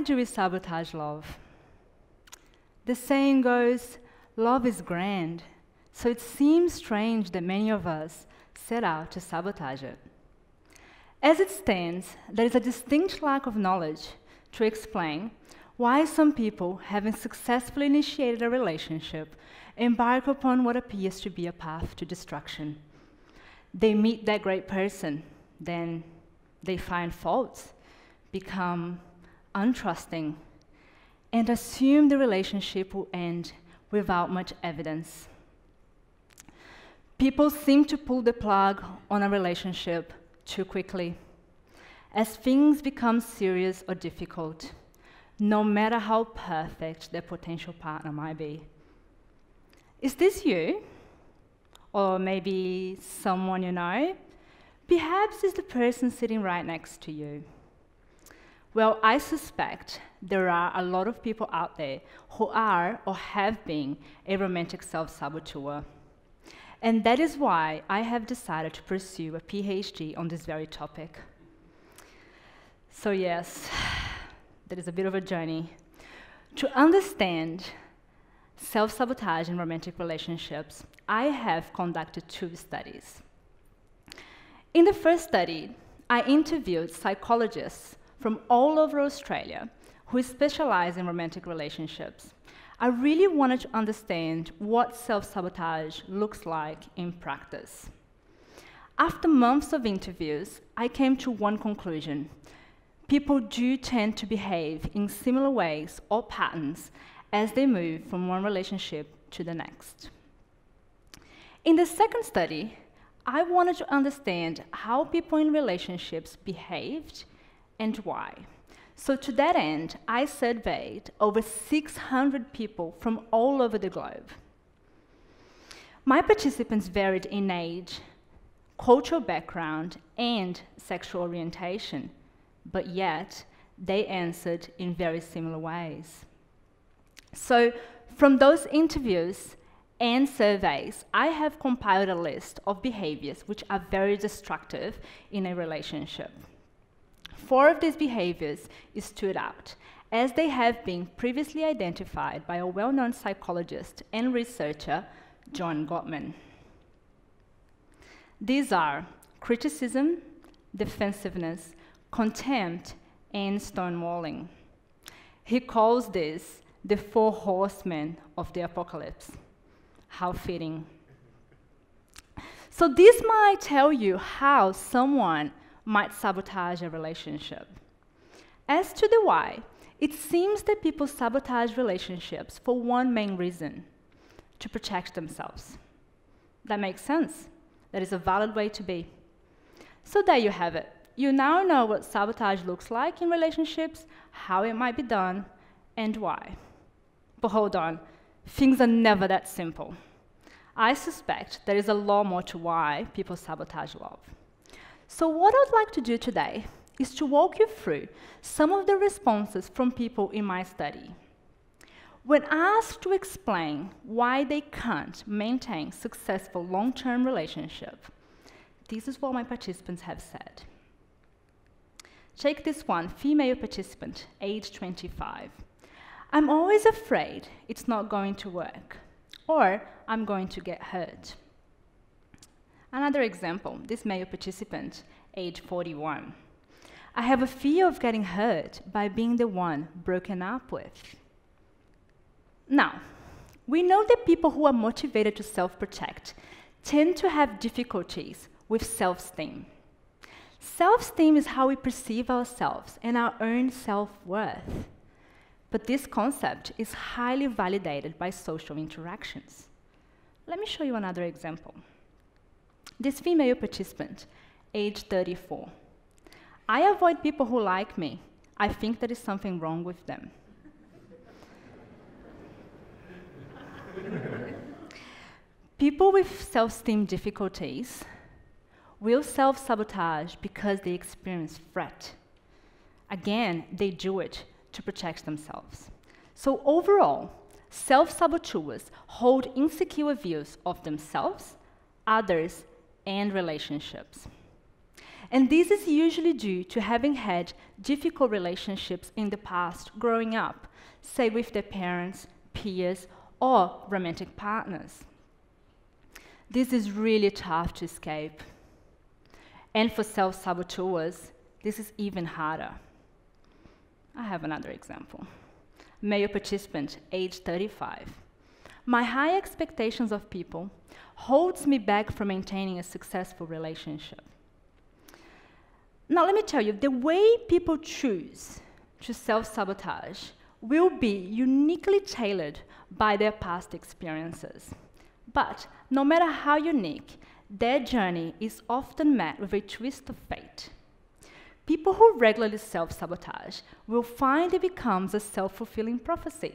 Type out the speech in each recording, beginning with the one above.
do we sabotage love? The saying goes, love is grand, so it seems strange that many of us set out to sabotage it. As it stands, there is a distinct lack of knowledge to explain why some people, having successfully initiated a relationship, embark upon what appears to be a path to destruction. They meet that great person, then they find faults, become untrusting, and assume the relationship will end without much evidence. People seem to pull the plug on a relationship too quickly. As things become serious or difficult, no matter how perfect their potential partner might be. Is this you? Or maybe someone you know? Perhaps it's the person sitting right next to you. Well, I suspect there are a lot of people out there who are or have been a romantic self saboteur. And that is why I have decided to pursue a PhD on this very topic. So, yes, that is a bit of a journey. To understand self sabotage in romantic relationships, I have conducted two studies. In the first study, I interviewed psychologists from all over Australia who specialize in romantic relationships. I really wanted to understand what self sabotage looks like in practice. After months of interviews, I came to one conclusion. People do tend to behave in similar ways or patterns as they move from one relationship to the next. In the second study, I wanted to understand how people in relationships behaved and why. So, to that end, I surveyed over 600 people from all over the globe. My participants varied in age, cultural background, and sexual orientation, but yet they answered in very similar ways. So, from those interviews and surveys, I have compiled a list of behaviors which are very destructive in a relationship. Four of these behaviors stood out, as they have been previously identified by a well known psychologist and researcher, John Gottman. These are criticism, defensiveness, contempt, and stonewalling. He calls this the four horsemen of the apocalypse. How fitting. So, this might tell you how someone might sabotage a relationship. As to the why, it seems that people sabotage relationships for one main reason to protect themselves. That makes sense. That is a valid way to be. So, there you have it. You now know what sabotage looks like in relationships, how it might be done, and why. But hold on, things are never that simple. I suspect there is a lot more to why people sabotage love. So, what I'd like to do today is to walk you through some of the responses from people in my study. When asked to explain why they can't maintain successful long term relationship, this is what my participants have said. Take this one, female participant, age 25. I'm always afraid it's not going to work, or I'm going to get hurt. Another example, this male participant, age 41. I have a fear of getting hurt by being the one broken up with. Now, we know that people who are motivated to self protect tend to have difficulties with self esteem. Self esteem is how we perceive ourselves and our own self worth. But this concept is highly validated by social interactions. Let me show you another example. This female participant, age 34. I avoid people who like me. I think there is something wrong with them. people with self esteem difficulties will self sabotage because they experience threat. Again, they do it to protect themselves. So, overall, self saboteurs hold insecure views of themselves, others, and relationships. And this is usually due to having had difficult relationships in the past growing up, say with their parents, peers, or romantic partners. This is really tough to escape. And for self saboteurs, this is even harder. I have another example. Male participant, age 35. My high expectations of people holds me back from maintaining a successful relationship. Now, let me tell you, the way people choose to self sabotage will be uniquely tailored by their past experiences. But no matter how unique, their journey is often met with a twist of fate. People who regularly self sabotage will find it becomes a self fulfilling prophecy.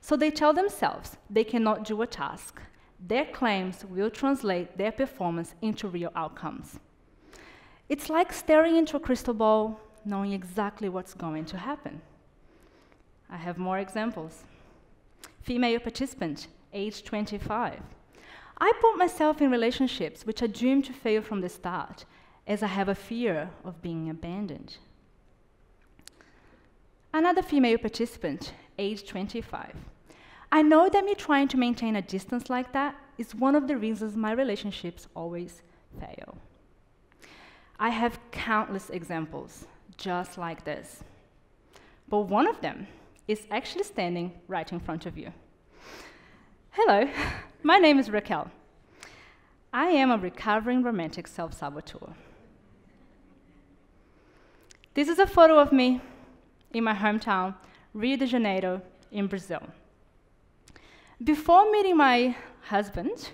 So they tell themselves they cannot do a task. Their claims will translate their performance into real outcomes. It's like staring into a crystal ball, knowing exactly what's going to happen. I have more examples. Female participant, age 25. I put myself in relationships which are doomed to fail from the start, as I have a fear of being abandoned. Another female participant, age 25. I know that me trying to maintain a distance like that is one of the reasons my relationships always fail. I have countless examples just like this. But one of them is actually standing right in front of you. Hello, my name is Raquel. I am a recovering romantic self saboteur. This is a photo of me in my hometown, Rio de Janeiro, in Brazil. Before meeting my husband,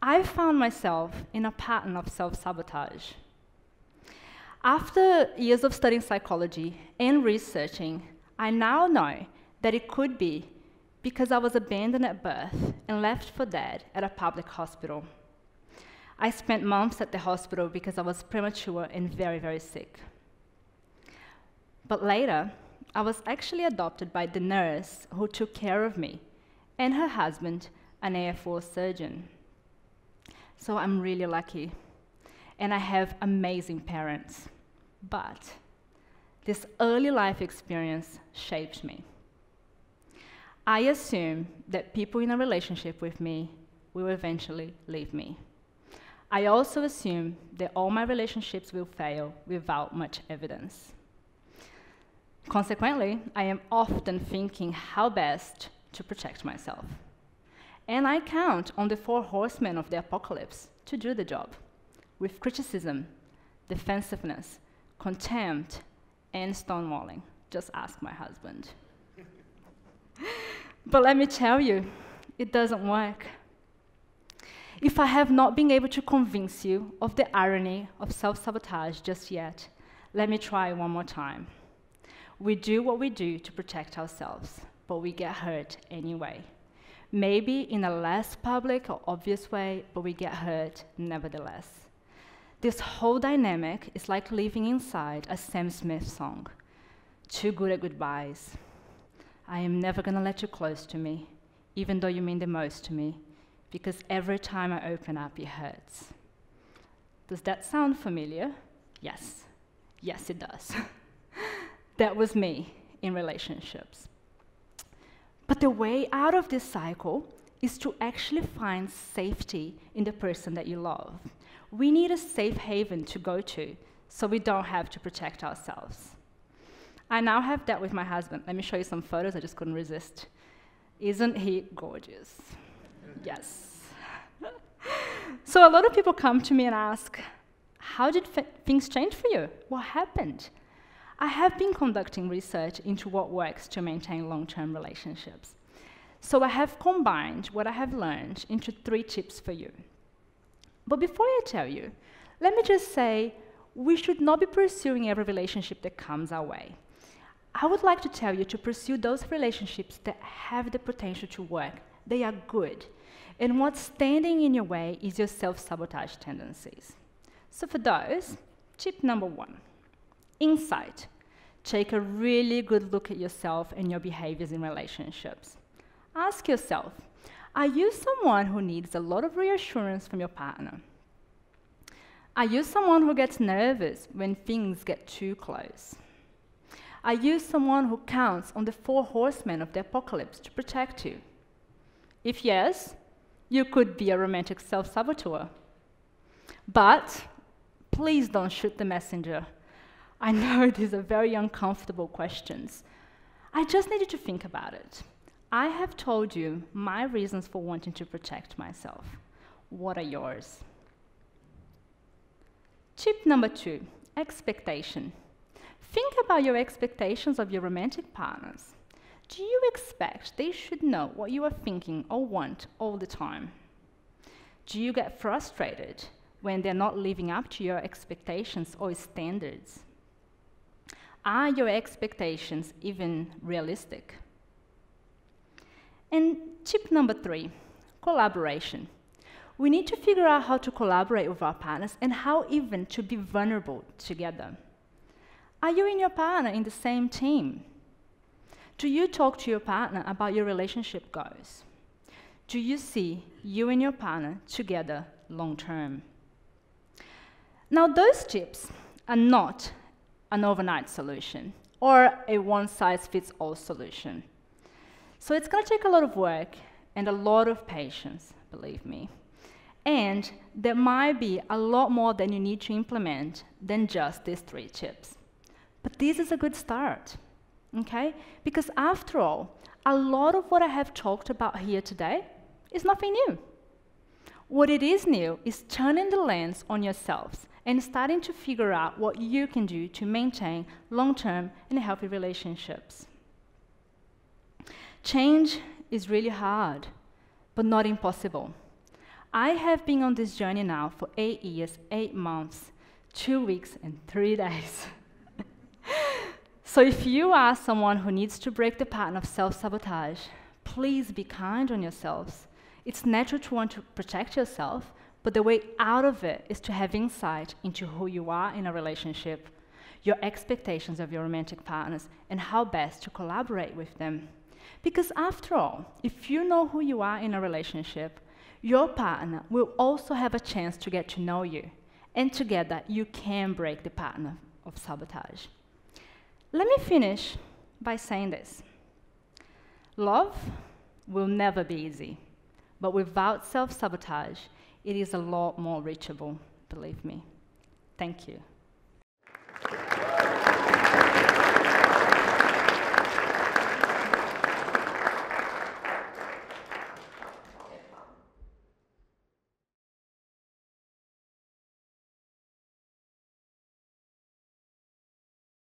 I found myself in a pattern of self sabotage. After years of studying psychology and researching, I now know that it could be because I was abandoned at birth and left for dead at a public hospital. I spent months at the hospital because I was premature and very, very sick. But later, I was actually adopted by the nurse who took care of me and her husband, an Air Force surgeon. So I'm really lucky. And I have amazing parents. But this early life experience shaped me. I assume that people in a relationship with me will eventually leave me. I also assume that all my relationships will fail without much evidence. Consequently, I am often thinking how best to protect myself. And I count on the four horsemen of the apocalypse to do the job with criticism, defensiveness, contempt, and stonewalling. Just ask my husband. but let me tell you, it doesn't work. If I have not been able to convince you of the irony of self sabotage just yet, let me try one more time. We do what we do to protect ourselves, but we get hurt anyway. Maybe in a less public or obvious way, but we get hurt nevertheless. This whole dynamic is like living inside a Sam Smith song. Too good at goodbyes. I am never gonna let you close to me, even though you mean the most to me, because every time I open up, it hurts. Does that sound familiar? Yes. Yes, it does. that was me in relationships. But the way out of this cycle is to actually find safety in the person that you love. We need a safe haven to go to so we don't have to protect ourselves. I now have that with my husband. Let me show you some photos, I just couldn't resist. Isn't he gorgeous? yes. so a lot of people come to me and ask, How did things change for you? What happened? I have been conducting research into what works to maintain long term relationships. So I have combined what I have learned into three tips for you. But before I tell you, let me just say we should not be pursuing every relationship that comes our way. I would like to tell you to pursue those relationships that have the potential to work. They are good. And what's standing in your way is your self sabotage tendencies. So, for those, tip number one insight. Take a really good look at yourself and your behaviors in relationships. Ask yourself are you someone who needs a lot of reassurance from your partner? Are you someone who gets nervous when things get too close? Are you someone who counts on the four horsemen of the apocalypse to protect you? If yes, you could be a romantic self saboteur. But please don't shoot the messenger. I know these are very uncomfortable questions. I just needed to think about it. I have told you my reasons for wanting to protect myself. What are yours? Tip number two expectation. Think about your expectations of your romantic partners. Do you expect they should know what you are thinking or want all the time? Do you get frustrated when they're not living up to your expectations or standards? Are your expectations even realistic? And tip number three collaboration. We need to figure out how to collaborate with our partners and how even to be vulnerable together. Are you and your partner in the same team? Do you talk to your partner about your relationship goals? Do you see you and your partner together long term? Now, those tips are not an overnight solution or a one size fits all solution. So it's going to take a lot of work and a lot of patience, believe me. And there might be a lot more than you need to implement than just these three tips. But this is a good start, okay? Because after all, a lot of what I have talked about here today is nothing new. What it is new is turning the lens on yourselves and starting to figure out what you can do to maintain long term and healthy relationships. Change is really hard, but not impossible. I have been on this journey now for eight years, eight months, two weeks, and three days. so if you are someone who needs to break the pattern of self sabotage, please be kind on yourselves. It's natural to want to protect yourself, but the way out of it is to have insight into who you are in a relationship, your expectations of your romantic partners, and how best to collaborate with them. Because after all, if you know who you are in a relationship, your partner will also have a chance to get to know you. And together, you can break the pattern of sabotage. Let me finish by saying this Love will never be easy, but without self sabotage, it is a lot more reachable, believe me. Thank you.